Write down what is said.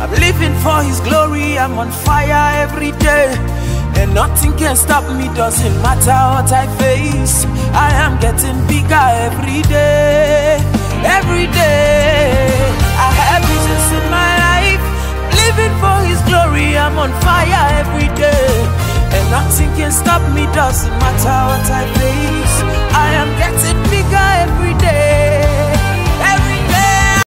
I'm living for His glory, I'm on fire every day. And nothing can stop me, doesn't matter what I face. I am getting bigger every day, every day. I have Jesus in my life, living for His glory. I'm on fire every day, and nothing can stop me, doesn't matter what I face.